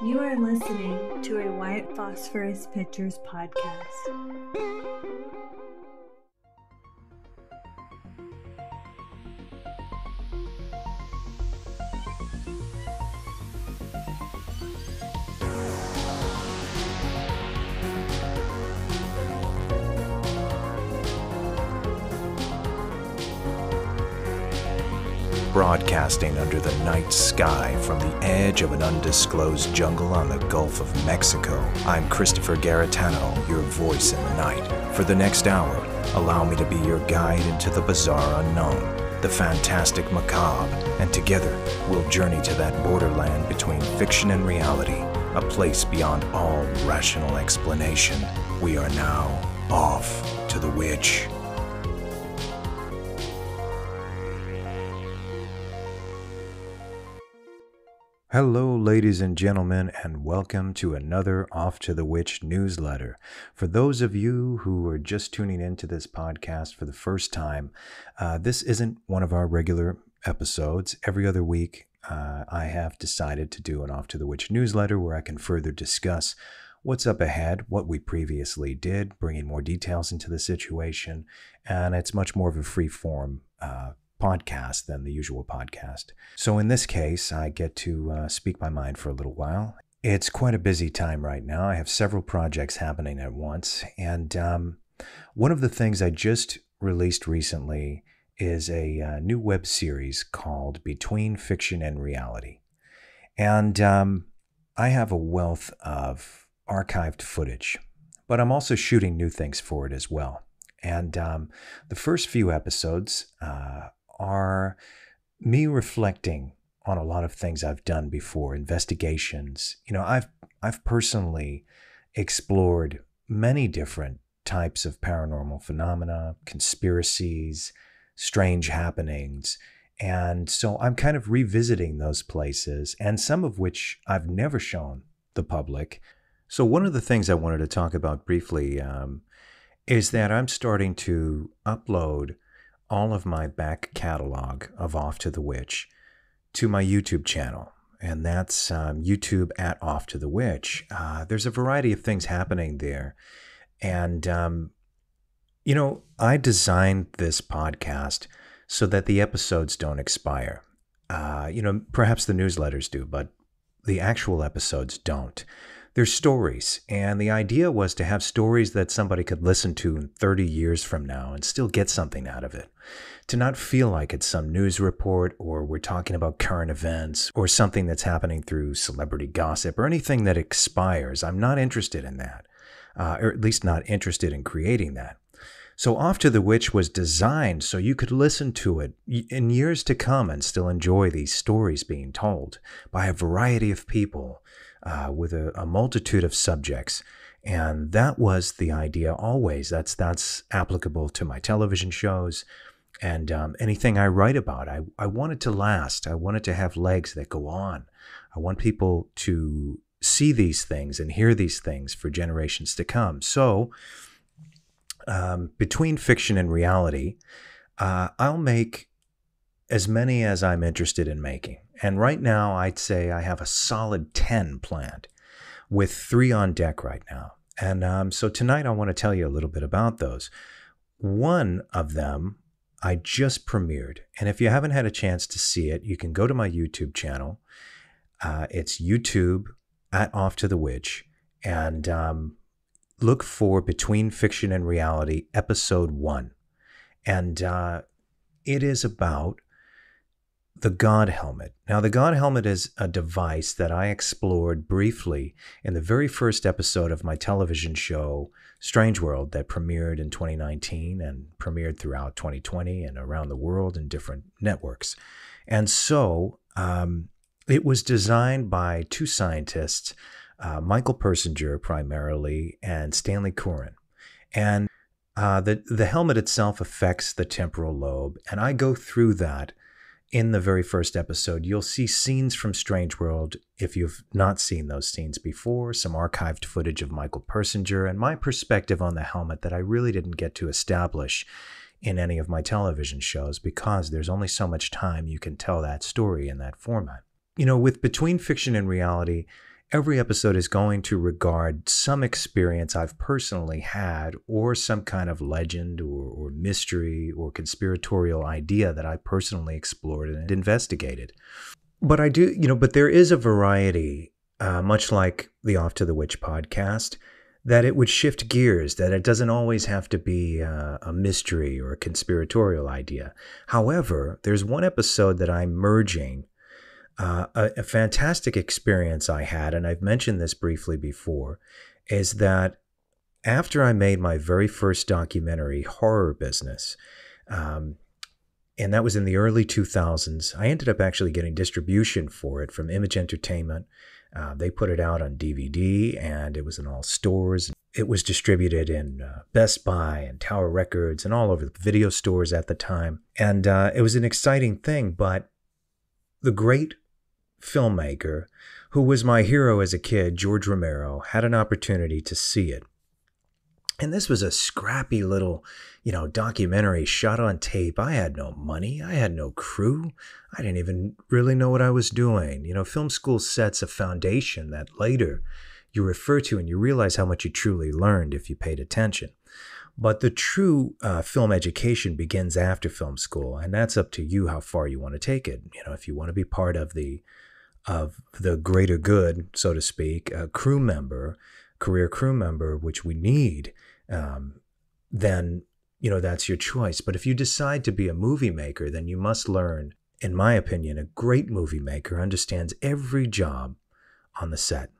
You are listening to a White Phosphorus Pictures podcast. Broadcasting under the night sky from the edge of an undisclosed jungle on the Gulf of Mexico. I'm Christopher Garetano, your voice in the night. For the next hour, allow me to be your guide into the bizarre unknown, the fantastic macabre, and together we'll journey to that borderland between fiction and reality, a place beyond all rational explanation. We are now off to the witch. Hello, ladies and gentlemen, and welcome to another Off to the Witch newsletter. For those of you who are just tuning into this podcast for the first time, uh, this isn't one of our regular episodes. Every other week, uh, I have decided to do an Off to the Witch newsletter where I can further discuss what's up ahead, what we previously did, bringing more details into the situation, and it's much more of a free form uh, podcast than the usual podcast. So in this case, I get to uh, speak my mind for a little while. It's quite a busy time right now. I have several projects happening at once. And um, one of the things I just released recently is a uh, new web series called Between Fiction and Reality. And um, I have a wealth of archived footage, but I'm also shooting new things for it as well. And um, the first few episodes uh, are me reflecting on a lot of things I've done before, investigations. You know, I've I've personally explored many different types of paranormal phenomena, conspiracies, strange happenings. And so I'm kind of revisiting those places, and some of which I've never shown the public. So, one of the things I wanted to talk about briefly um, is that I'm starting to upload all of my back catalog of Off to the Witch to my YouTube channel. And that's um, YouTube at Off to the Witch. Uh, there's a variety of things happening there. And, um, you know, I designed this podcast so that the episodes don't expire. Uh, you know, perhaps the newsletters do, but the actual episodes don't they're stories. And the idea was to have stories that somebody could listen to 30 years from now and still get something out of it. To not feel like it's some news report or we're talking about current events or something that's happening through celebrity gossip or anything that expires. I'm not interested in that, uh, or at least not interested in creating that. So Off to the Witch was designed so you could listen to it in years to come and still enjoy these stories being told by a variety of people uh, with a, a multitude of subjects. And that was the idea always. That's that's applicable to my television shows and um, anything I write about. I, I want it to last. I want it to have legs that go on. I want people to see these things and hear these things for generations to come. So, um, between fiction and reality, uh, I'll make as many as I'm interested in making. And right now, I'd say I have a solid 10 planned with three on deck right now. And um, so tonight, I want to tell you a little bit about those. One of them I just premiered. And if you haven't had a chance to see it, you can go to my YouTube channel. Uh, it's YouTube at Off to the Witch and um, look for Between Fiction and Reality, Episode 1. And uh, it is about the God helmet. Now, the God helmet is a device that I explored briefly in the very first episode of my television show, Strange World, that premiered in 2019 and premiered throughout 2020 and around the world in different networks. And so um, it was designed by two scientists, uh, Michael Persinger primarily, and Stanley Koren. And uh, the, the helmet itself affects the temporal lobe. And I go through that in the very first episode, you'll see scenes from Strange World if you've not seen those scenes before, some archived footage of Michael Persinger, and my perspective on the helmet that I really didn't get to establish in any of my television shows because there's only so much time you can tell that story in that format. You know, with Between Fiction and Reality, every episode is going to regard some experience I've personally had or some kind of legend or, or mystery or conspiratorial idea that I personally explored and investigated. But I do, you know, but there is a variety, uh, much like the Off to the Witch podcast, that it would shift gears, that it doesn't always have to be uh, a mystery or a conspiratorial idea. However, there's one episode that I'm merging uh, a, a fantastic experience I had, and I've mentioned this briefly before, is that after I made my very first documentary, Horror Business, um, and that was in the early 2000s, I ended up actually getting distribution for it from Image Entertainment. Uh, they put it out on DVD and it was in all stores. It was distributed in uh, Best Buy and Tower Records and all over the video stores at the time. And uh, it was an exciting thing, but the great filmmaker who was my hero as a kid, George Romero, had an opportunity to see it. And this was a scrappy little, you know, documentary shot on tape. I had no money. I had no crew. I didn't even really know what I was doing. You know, film school sets a foundation that later you refer to and you realize how much you truly learned if you paid attention. But the true uh, film education begins after film school, and that's up to you how far you want to take it. You know, if you want to be part of the of the greater good, so to speak, a crew member, career crew member, which we need, um, then you know that's your choice. But if you decide to be a movie maker, then you must learn, in my opinion, a great movie maker understands every job on the set,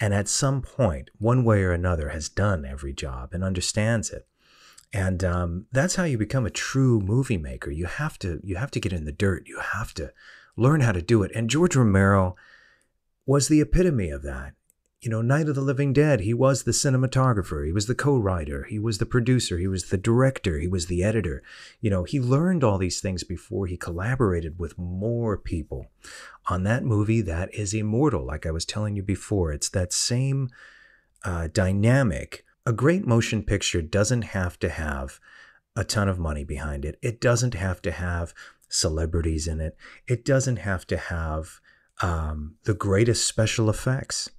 and at some point, one way or another, has done every job and understands it. And um, that's how you become a true movie maker. You have to you have to get in the dirt. You have to learn how to do it. And George Romero was the epitome of that. You know, Night of the Living Dead, he was the cinematographer, he was the co writer, he was the producer, he was the director, he was the editor. You know, he learned all these things before he collaborated with more people on that movie that is immortal. Like I was telling you before, it's that same uh, dynamic. A great motion picture doesn't have to have a ton of money behind it, it doesn't have to have celebrities in it. It doesn't have to have um, the greatest special effects.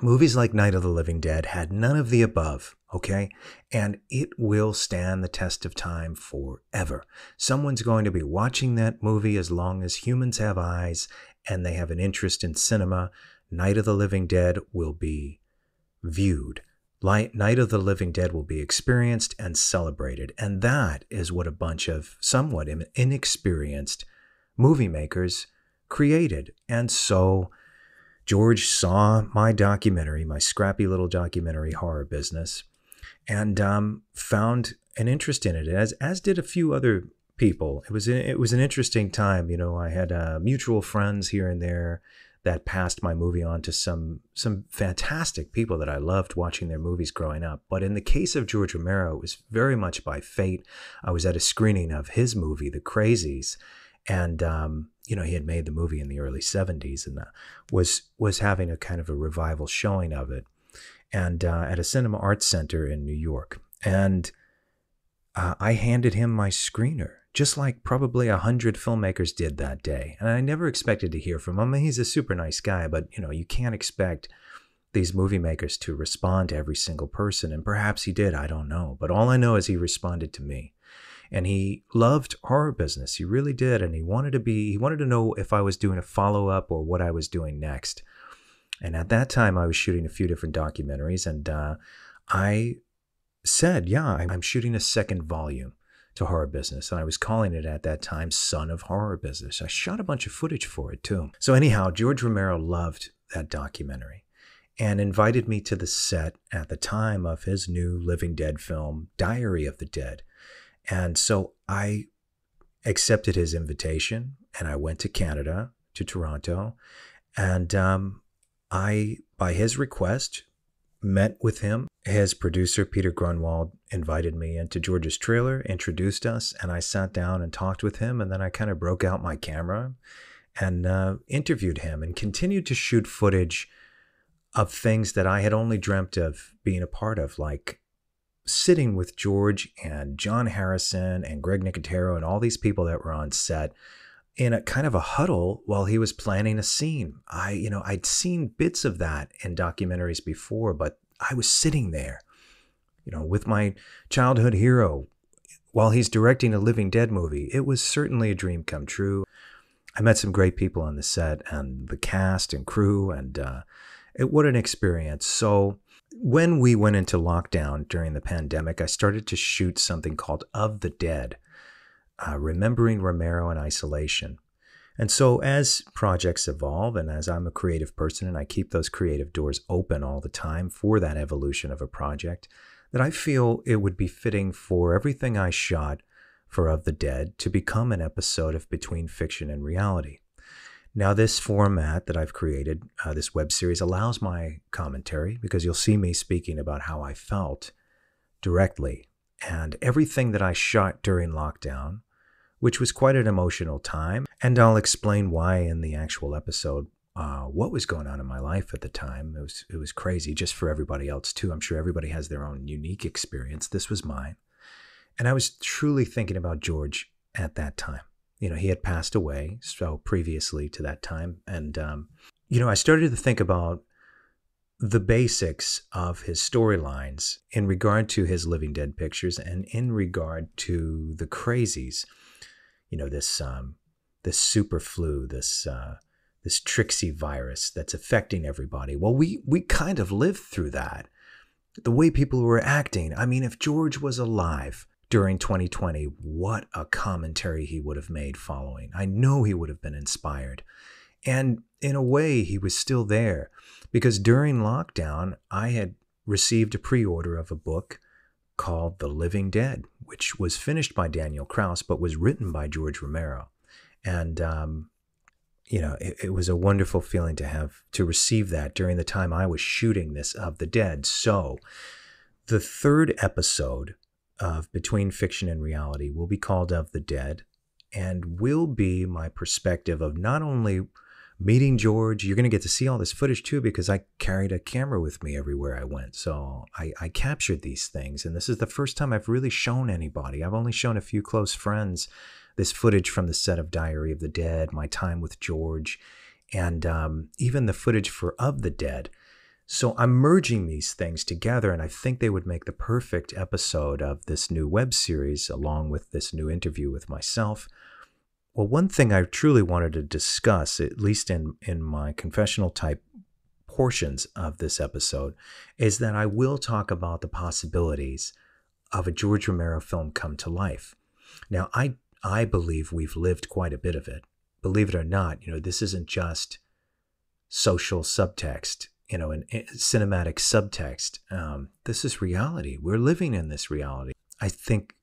Movies like Night of the Living Dead had none of the above, okay? And it will stand the test of time forever. Someone's going to be watching that movie as long as humans have eyes and they have an interest in cinema. Night of the Living Dead will be viewed Night of the Living Dead will be experienced and celebrated. And that is what a bunch of somewhat inexperienced movie makers created. And so George saw my documentary, my scrappy little documentary horror business, and um, found an interest in it, as, as did a few other people. It was, it was an interesting time. You know, I had uh, mutual friends here and there that passed my movie on to some some fantastic people that I loved watching their movies growing up. But in the case of George Romero, it was very much by fate. I was at a screening of his movie, The Crazies, and um, you know he had made the movie in the early '70s and uh, was was having a kind of a revival showing of it, and uh, at a cinema arts center in New York, and uh, I handed him my screener just like probably a hundred filmmakers did that day. And I never expected to hear from him. he's a super nice guy, but you know, you can't expect these movie makers to respond to every single person. And perhaps he did, I don't know. But all I know is he responded to me. And he loved horror business. He really did. And he wanted to be, he wanted to know if I was doing a follow up or what I was doing next. And at that time, I was shooting a few different documentaries. And uh, I said, Yeah, I'm shooting a second volume to horror business. And I was calling it at that time Son of Horror Business. I shot a bunch of footage for it too. So, anyhow, George Romero loved that documentary and invited me to the set at the time of his new Living Dead film, Diary of the Dead. And so I accepted his invitation and I went to Canada, to Toronto. And um, I, by his request, met with him. His producer, Peter Grunwald, invited me into George's trailer, introduced us, and I sat down and talked with him. And then I kind of broke out my camera and uh, interviewed him and continued to shoot footage of things that I had only dreamt of being a part of, like sitting with George and John Harrison and Greg Nicotero and all these people that were on set in a kind of a huddle while he was planning a scene. I, you know, I'd seen bits of that in documentaries before, but I was sitting there, you know, with my childhood hero while he's directing a Living Dead movie. It was certainly a dream come true. I met some great people on the set and the cast and crew, and uh, it, what an experience. So, when we went into lockdown during the pandemic, I started to shoot something called Of the Dead, uh, remembering Romero in isolation. And so, as projects evolve, and as I'm a creative person and I keep those creative doors open all the time for that evolution of a project, that I feel it would be fitting for everything I shot for Of the Dead to become an episode of Between Fiction and Reality. Now, this format that I've created, uh, this web series, allows my commentary because you'll see me speaking about how I felt directly and everything that I shot during lockdown, which was quite an emotional time. And I'll explain why in the actual episode. Uh, what was going on in my life at the time? It was it was crazy, just for everybody else too. I'm sure everybody has their own unique experience. This was mine, and I was truly thinking about George at that time you know, he had passed away so previously to that time. And, um, you know, I started to think about the basics of his storylines in regard to his Living Dead pictures and in regard to the crazies. You know, this um, this super flu, this uh, this tricksy virus that's affecting everybody. Well, we we kind of lived through that. The way people were acting. I mean, if George was alive, during 2020, what a commentary he would have made following. I know he would have been inspired. And in a way, he was still there because during lockdown, I had received a pre order of a book called The Living Dead, which was finished by Daniel Kraus, but was written by George Romero. And, um, you know, it, it was a wonderful feeling to have to receive that during the time I was shooting this of the dead. So, the third episode of Between Fiction and Reality will be called Of the Dead and will be my perspective of not only meeting George, you're going to get to see all this footage too because I carried a camera with me everywhere I went. So I, I captured these things. And this is the first time I've really shown anybody. I've only shown a few close friends this footage from the set of Diary of the Dead, my time with George, and um, even the footage for Of the Dead so I'm merging these things together, and I think they would make the perfect episode of this new web series, along with this new interview with myself. Well, one thing I truly wanted to discuss, at least in, in my confessional type portions of this episode, is that I will talk about the possibilities of a George Romero film come to life. Now, I I believe we've lived quite a bit of it. Believe it or not, you know, this isn't just social subtext you know, and cinematic subtext. Um, this is reality. We're living in this reality. I think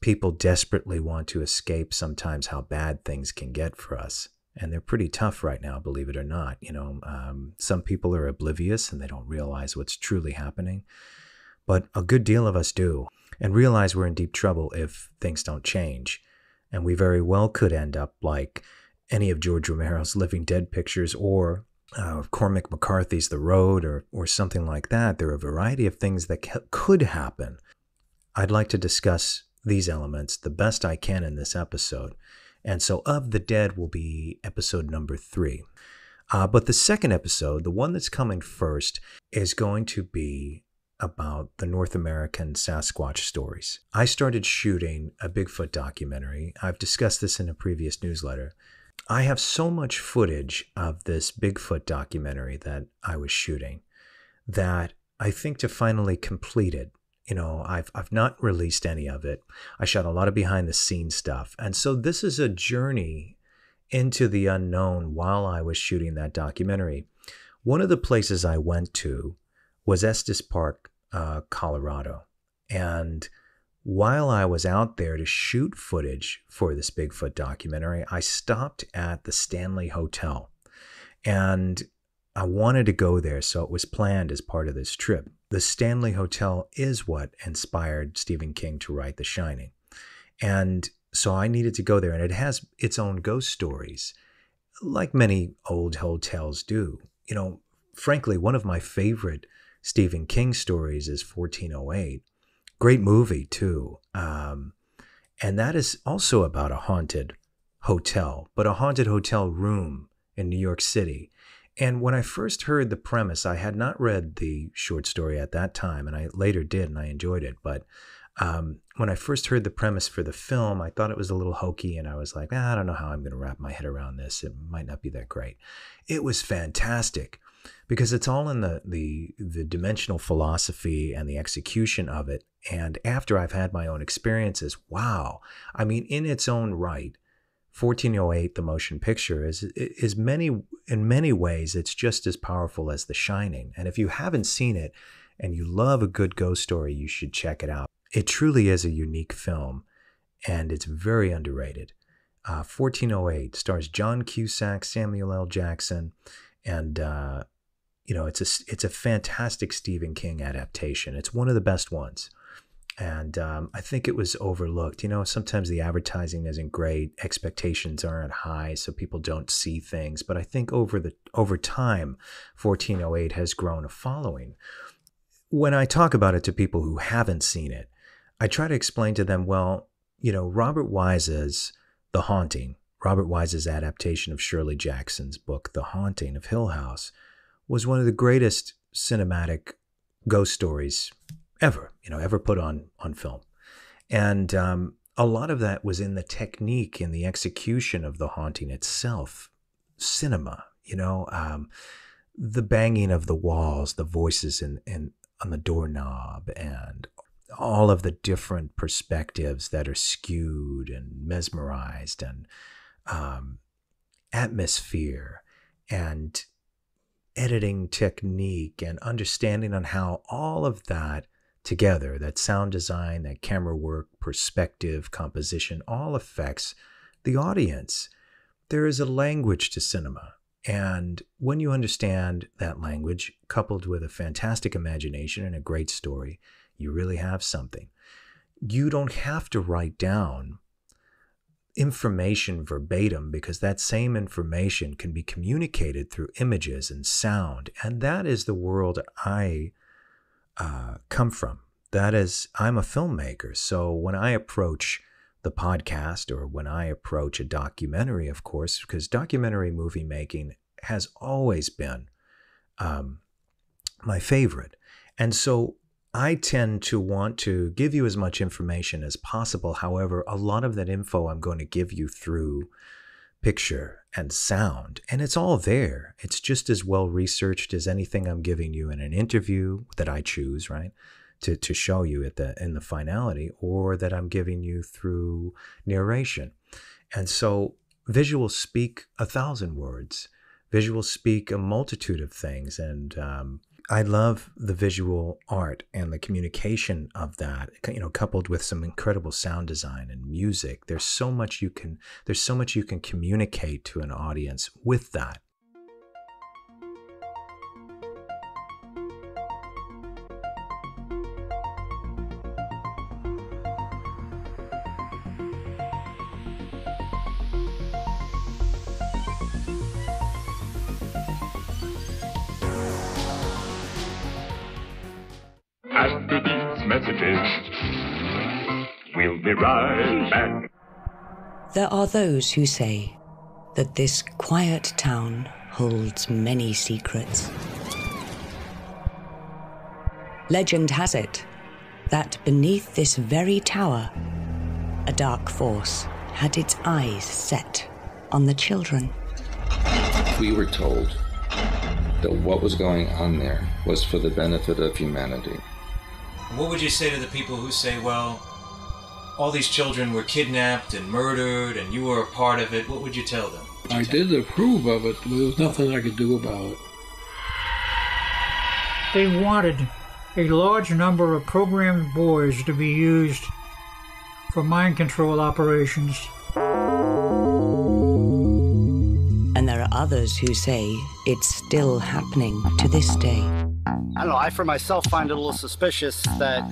people desperately want to escape sometimes how bad things can get for us. And they're pretty tough right now, believe it or not. You know, um, some people are oblivious and they don't realize what's truly happening. But a good deal of us do and realize we're in deep trouble if things don't change. And we very well could end up like any of George Romero's Living Dead pictures or uh, Cormac McCarthy's The Road or, or something like that. There are a variety of things that ca- could happen. I'd like to discuss these elements the best I can in this episode. And so, Of the Dead will be episode number three. Uh, but the second episode, the one that's coming first, is going to be about the North American Sasquatch stories. I started shooting a Bigfoot documentary. I've discussed this in a previous newsletter. I have so much footage of this Bigfoot documentary that I was shooting that I think to finally complete it, you know, I've I've not released any of it. I shot a lot of behind the scenes stuff. And so this is a journey into the unknown while I was shooting that documentary. One of the places I went to was Estes Park, uh, Colorado. And while I was out there to shoot footage for this Bigfoot documentary, I stopped at the Stanley Hotel and I wanted to go there, so it was planned as part of this trip. The Stanley Hotel is what inspired Stephen King to write The Shining. And so I needed to go there, and it has its own ghost stories, like many old hotels do. You know, frankly, one of my favorite Stephen King stories is 1408 Great movie, too. Um, and that is also about a haunted hotel, but a haunted hotel room in New York City. And when I first heard the premise, I had not read the short story at that time, and I later did, and I enjoyed it. But um, when I first heard the premise for the film, I thought it was a little hokey, and I was like, ah, I don't know how I'm going to wrap my head around this. It might not be that great. It was fantastic because it's all in the the the dimensional philosophy and the execution of it. And after I've had my own experiences, wow! I mean, in its own right, 1408, the motion picture, is is many in many ways it's just as powerful as The Shining. And if you haven't seen it and you love a good ghost story, you should check it out. It truly is a unique film, and it's very underrated. Uh, 1408 stars John Cusack, Samuel L. Jackson, and uh, you know it's a it's a fantastic Stephen King adaptation. It's one of the best ones, and um, I think it was overlooked. You know, sometimes the advertising isn't great, expectations aren't high, so people don't see things. But I think over the over time, 1408 has grown a following. When I talk about it to people who haven't seen it, I try to explain to them, well, you know, Robert Wise's The Haunting, Robert Wise's adaptation of Shirley Jackson's book, The Haunting of Hill House, was one of the greatest cinematic ghost stories ever, you know, ever put on on film. And um, a lot of that was in the technique in the execution of the haunting itself, cinema, you know, um, the banging of the walls, the voices in, in on the doorknob, and all of the different perspectives that are skewed and mesmerized and um, atmosphere and editing technique and understanding on how all of that together that sound design that camera work perspective composition all affects the audience there is a language to cinema and when you understand that language coupled with a fantastic imagination and a great story you really have something. You don't have to write down information verbatim because that same information can be communicated through images and sound. And that is the world I uh, come from. That is, I'm a filmmaker. So when I approach the podcast or when I approach a documentary, of course, because documentary movie making has always been um, my favorite. And so I tend to want to give you as much information as possible. However, a lot of that info I'm going to give you through picture and sound, and it's all there. It's just as well researched as anything I'm giving you in an interview that I choose, right? To, to show you at the in the finality or that I'm giving you through narration. And so visuals speak a thousand words. Visuals speak a multitude of things. And um, I love the visual art and the communication of that, you know, coupled with some incredible sound design and music. There's so much you can there's so much you can communicate to an audience with that. Are those who say that this quiet town holds many secrets. Legend has it that beneath this very tower, a dark force had its eyes set on the children. We were told that what was going on there was for the benefit of humanity. What would you say to the people who say, well, all these children were kidnapped and murdered, and you were a part of it, what would you tell them? I did approve of it, but there was nothing I could do about it. They wanted a large number of programmed boys to be used for mind control operations. And there are others who say it's still happening to this day. I don't know, I for myself find it a little suspicious that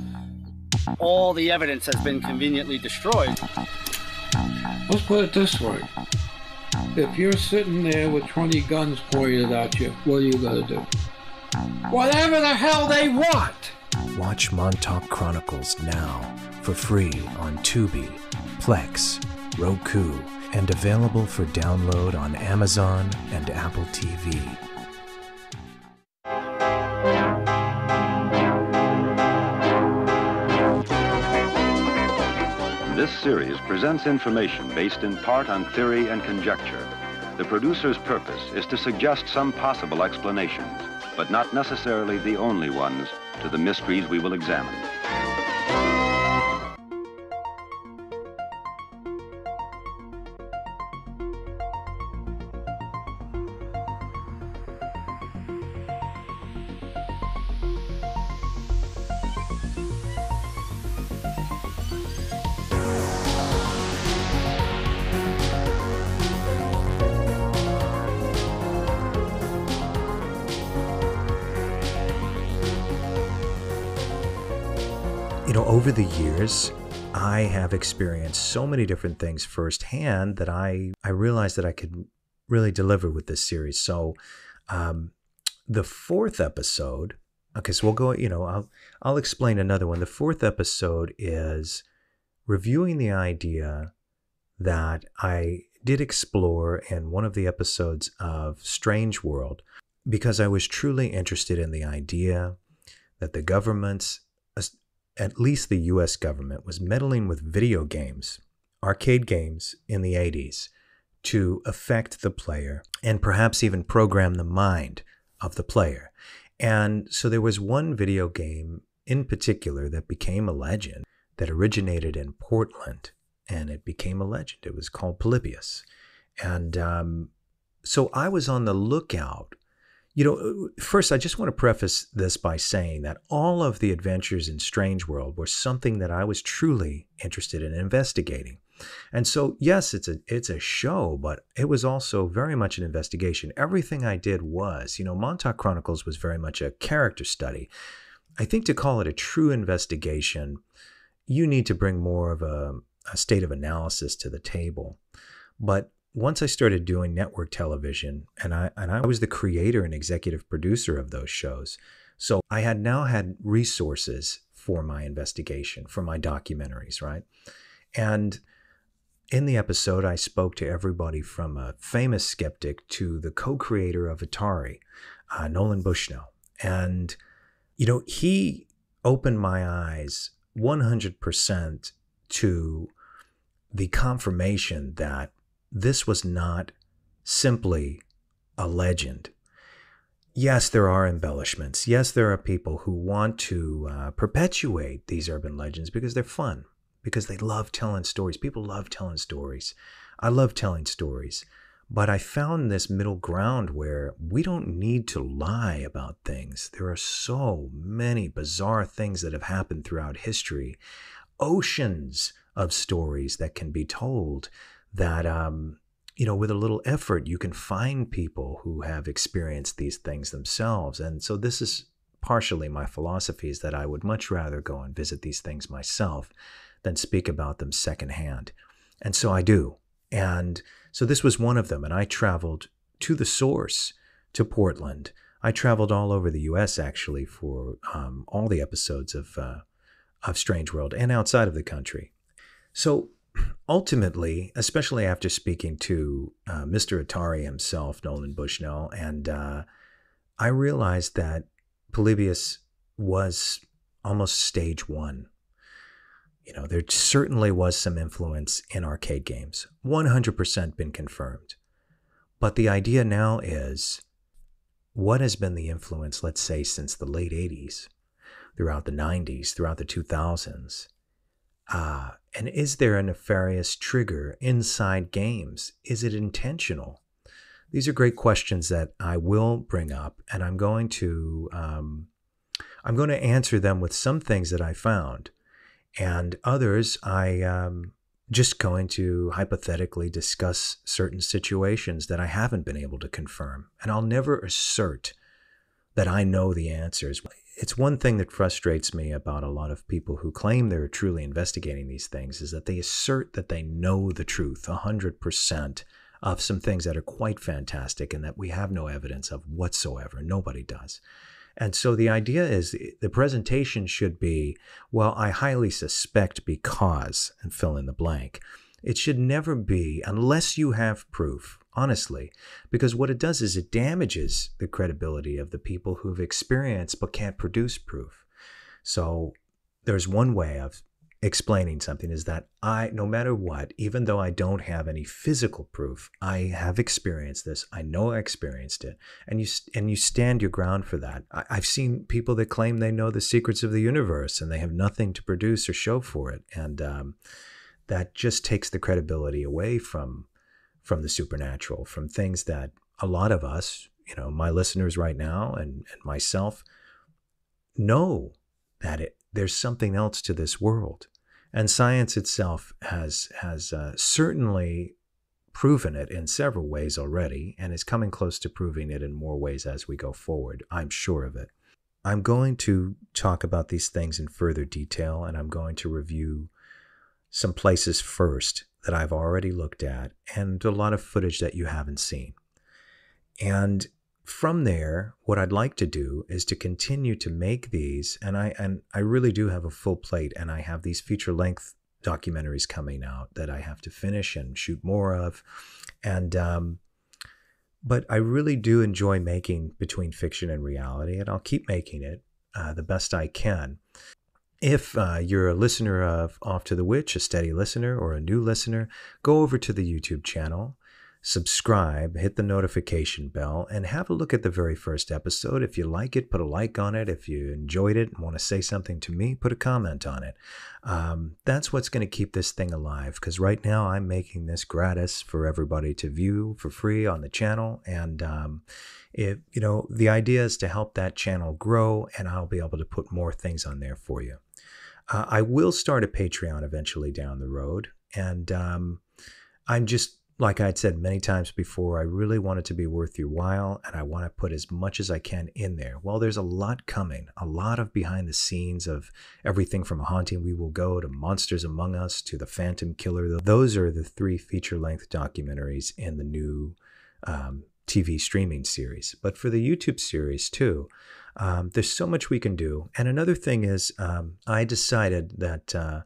all the evidence has been conveniently destroyed. Let's put it this way. If you're sitting there with 20 guns pointed at you, what are you going to do? Whatever the hell they want! Watch Montauk Chronicles now for free on Tubi, Plex, Roku, and available for download on Amazon and Apple TV. This series presents information based in part on theory and conjecture. The producer's purpose is to suggest some possible explanations, but not necessarily the only ones, to the mysteries we will examine. The years, I have experienced so many different things firsthand that I, I realized that I could really deliver with this series. So, um, the fourth episode, okay, so we'll go, you know, I'll, I'll explain another one. The fourth episode is reviewing the idea that I did explore in one of the episodes of Strange World because I was truly interested in the idea that the government's at least the US government was meddling with video games, arcade games in the 80s to affect the player and perhaps even program the mind of the player. And so there was one video game in particular that became a legend that originated in Portland and it became a legend. It was called Polybius. And um, so I was on the lookout you know, uh, first, I just want to preface this by saying that all of the adventures in Strange World were something that I was truly interested in investigating. And so, yes, it's a it's a show, but it was also very much an investigation. Everything I did was, you know, Montauk Chronicles was very much a character study. I think to call it a true investigation, you need to bring more of a, a state of analysis to the table. But once I started doing network television, and I and I was the creator and executive producer of those shows, so I had now had resources for my investigation, for my documentaries, right? And in the episode, I spoke to everybody from a famous skeptic to the co-creator of Atari, uh, Nolan Bushnell, and you know he opened my eyes 100% to the confirmation that this was not simply a legend. Yes, there are embellishments. Yes, there are people who want to uh, perpetuate these urban legends because they're fun, because they love telling stories. People love telling stories. I love telling stories. But I found this middle ground where we don't need to lie about things. There are so many bizarre things that have happened throughout history, oceans of stories that can be told that um, you know with a little effort you can find people who have experienced these things themselves. And so this is partially my philosophy is that i would much rather go and visit these things myself than speak about them secondhand. And so i do. And so this was one of them and i traveled to the source to portland. I traveled all over the us actually for um, all the episodes of uh, of strange world and outside of the country. So ultimately, especially after speaking to uh, Mr. Atari himself, Nolan Bushnell, and uh, I realized that Polybius was almost stage one. You know, there certainly was some influence in arcade games, 100% been confirmed. But the idea now is what has been the influence, let's say, since the late 80s, throughout the 90s, throughout the 2000s? Uh, and is there a nefarious trigger inside games? Is it intentional? These are great questions that I will bring up, and I'm going to um, I'm going to answer them with some things that I found, and others I um, just going to hypothetically discuss certain situations that I haven't been able to confirm, and I'll never assert that I know the answers it's one thing that frustrates me about a lot of people who claim they're truly investigating these things is that they assert that they know the truth 100% of some things that are quite fantastic and that we have no evidence of whatsoever. Nobody does. And so the idea is the presentation should be, well, I highly suspect because, and fill in the blank. It should never be, unless you have proof, honestly, because what it does is it damages the credibility of the people who've experienced but can't produce proof. So there's one way of explaining something is that I, no matter what, even though I don't have any physical proof, I have experienced this. I know I experienced it, and you and you stand your ground for that. I, I've seen people that claim they know the secrets of the universe and they have nothing to produce or show for it, and um, that just takes the credibility away from from the supernatural, from things that a lot of us, you know, my listeners right now and, and myself, know that it there's something else to this world and science itself has, has uh, certainly proven it in several ways already and is coming close to proving it in more ways as we go forward. I'm sure of it. I'm going to talk about these things in further detail and I'm going to review some places first that I've already looked at and a lot of footage that you haven't seen. And from there, what I'd like to do is to continue to make these, and I and I really do have a full plate, and I have these feature length documentaries coming out that I have to finish and shoot more of, and um, but I really do enjoy making between fiction and reality, and I'll keep making it uh, the best I can. If uh, you're a listener of Off to the Witch, a steady listener, or a new listener, go over to the YouTube channel subscribe, hit the notification bell, and have a look at the very first episode. If you like it, put a like on it. If you enjoyed it and want to say something to me, put a comment on it. Um, that's what's going to keep this thing alive because right now I'm making this gratis for everybody to view for free on the channel. And um, if, you know, the idea is to help that channel grow and I'll be able to put more things on there for you. Uh, I will start a Patreon eventually down the road. And um, I'm just like I'd said many times before, I really want it to be worth your while and I want to put as much as I can in there. Well, there's a lot coming, a lot of behind the scenes of everything from Haunting We Will Go to Monsters Among Us to The Phantom Killer. Those are the three feature length documentaries in the new um, TV streaming series. But for the YouTube series too, um, there's so much we can do. And another thing is, um, I decided that uh,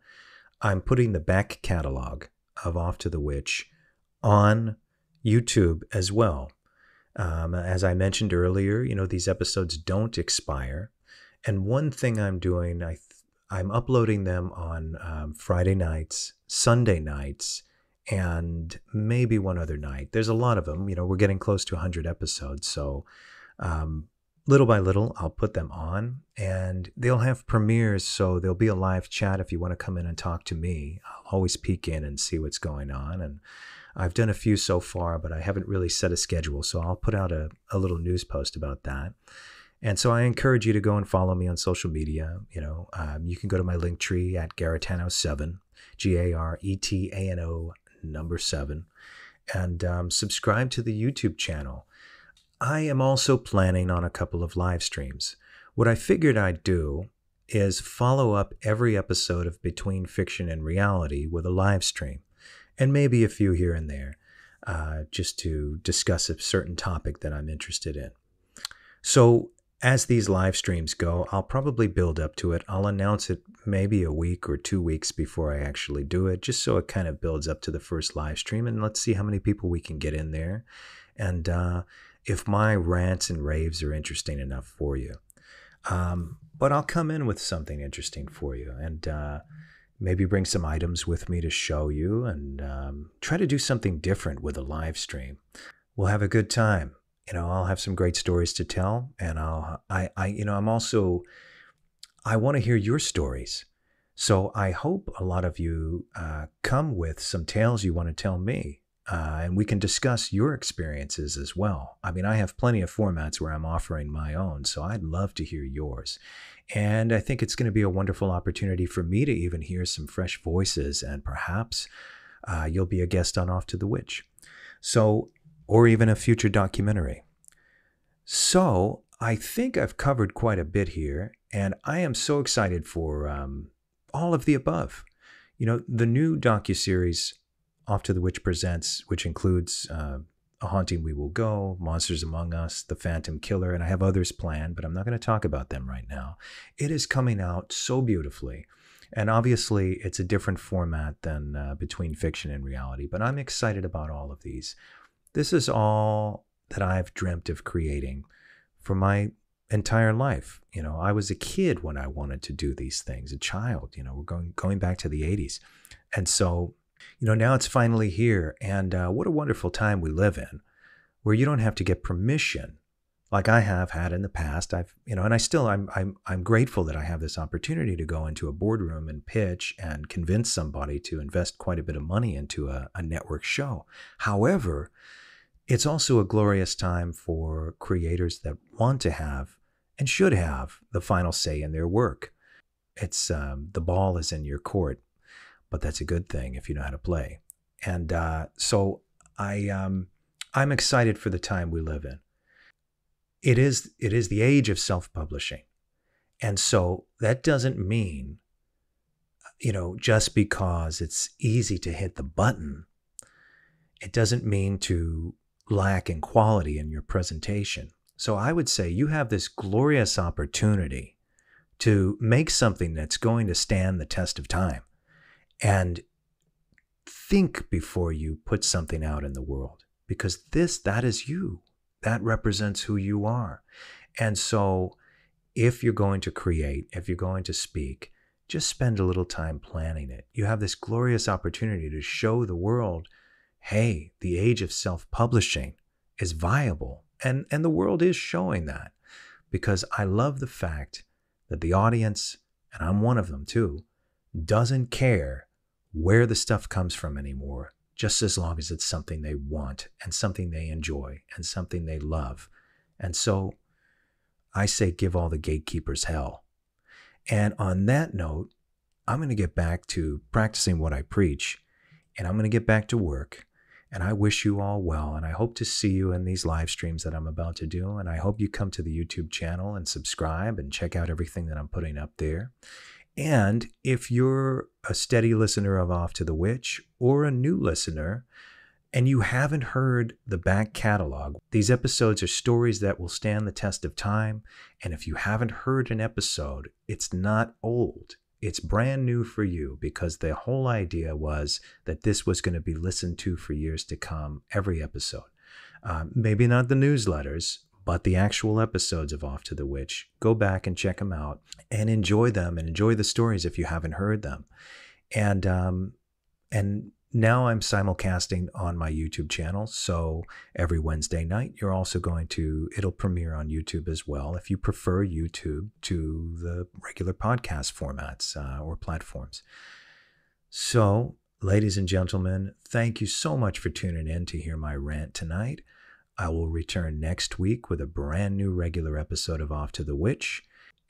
I'm putting the back catalog of Off to the Witch on YouTube as well. Um, as I mentioned earlier, you know, these episodes don't expire. And one thing I'm doing, I th- I'm uploading them on um, Friday nights, Sunday nights, and maybe one other night. There's a lot of them. You know, we're getting close to 100 episodes. So um, little by little, I'll put them on and they'll have premieres. So there'll be a live chat if you want to come in and talk to me. I'll always peek in and see what's going on. And I've done a few so far, but I haven't really set a schedule. So I'll put out a, a little news post about that. And so I encourage you to go and follow me on social media. You know, um, you can go to my link tree at Garetano7, G A R E T A N O number seven, and um, subscribe to the YouTube channel. I am also planning on a couple of live streams. What I figured I'd do is follow up every episode of Between Fiction and Reality with a live stream and maybe a few here and there, uh, just to discuss a certain topic that I'm interested in. So, as these live streams go, I'll probably build up to it. I'll announce it maybe a week or two weeks before I actually do it, just so it kind of builds up to the first live stream. And let's see how many people we can get in there. And uh, if my rants and raves are interesting enough for you. Um, but I'll come in with something interesting for you. And, uh, maybe bring some items with me to show you and um, try to do something different with a live stream. We'll have a good time. You know, I'll have some great stories to tell, and I'll, I, I, you know, I'm also, I want to hear your stories. So I hope a lot of you uh, come with some tales you want to tell me. Uh, and we can discuss your experiences as well. I mean, I have plenty of formats where I'm offering my own, so I'd love to hear yours. And I think it's going to be a wonderful opportunity for me to even hear some fresh voices, and perhaps uh, you'll be a guest on Off to the Witch. So, or even a future documentary. So, I think I've covered quite a bit here, and I am so excited for um, all of the above. You know, the new docu-series Off to the Witch Presents, which includes uh, a Haunting We Will Go, Monsters Among Us, The Phantom Killer, and I have others planned, but I'm not going to talk about them right now. It is coming out so beautifully. And obviously, it's a different format than uh, between fiction and reality, but I'm excited about all of these. This is all that I've dreamt of creating for my entire life. You know, I was a kid when I wanted to do these things, a child, you know, we're going going back to the 80s. And so, you know, now it's finally here and uh, what a wonderful time we live in where you don't have to get permission like I have had in the past. I've, you know, and I still, I'm, I'm, I'm grateful that I have this opportunity to go into a boardroom and pitch and convince somebody to invest quite a bit of money into a, a network show. However, it's also a glorious time for creators that want to have and should have the final say in their work. It's um, the ball is in your court, but that's a good thing if you know how to play. And uh, so I, um, I'm excited for the time we live in. It is it is the age of self-publishing. And so that doesn't mean you know just because it's easy to hit the button it doesn't mean to lack in quality in your presentation. So i would say you have this glorious opportunity to make something that's going to stand the test of time and think before you put something out in the world because this that is you that represents who you are. And so, if you're going to create, if you're going to speak, just spend a little time planning it. You have this glorious opportunity to show the world hey, the age of self publishing is viable. And, and the world is showing that because I love the fact that the audience, and I'm one of them too, doesn't care where the stuff comes from anymore just as long as it's something they want and something they enjoy and something they love. And so I say, give all the gatekeepers hell. And on that note, I'm going to get back to practicing what I preach and I'm going to get back to work. And I wish you all well. And I hope to see you in these live streams that I'm about to do. And I hope you come to the YouTube channel and subscribe and check out everything that I'm putting up there. And if you're a steady listener of Off to the Witch or a new listener, and you haven't heard the back catalog, these episodes are stories that will stand the test of time. And if you haven't heard an episode, it's not old. It's brand new for you because the whole idea was that this was going to be listened to for years to come, every episode. Uh, maybe not the newsletters, but the actual episodes of Off to the Witch, go back and check them out and enjoy them and enjoy the stories if you haven't heard them. And um, and now I'm simulcasting on my YouTube channel. So every Wednesday night, you're also going to, it'll premiere on YouTube as well if you prefer YouTube to the regular podcast formats uh, or platforms. So, ladies and gentlemen, thank you so much for tuning in to hear my rant tonight. I will return next week with a brand new regular episode of Off to the Witch,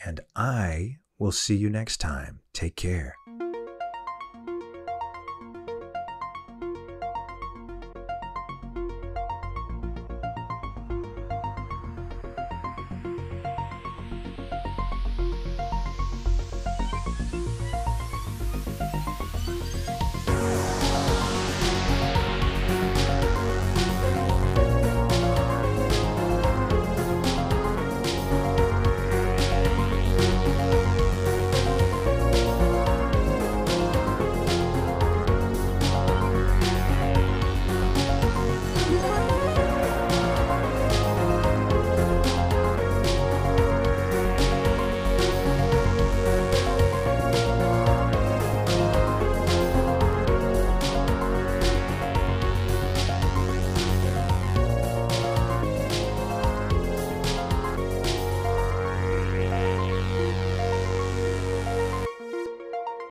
and I will see you next time. Take care.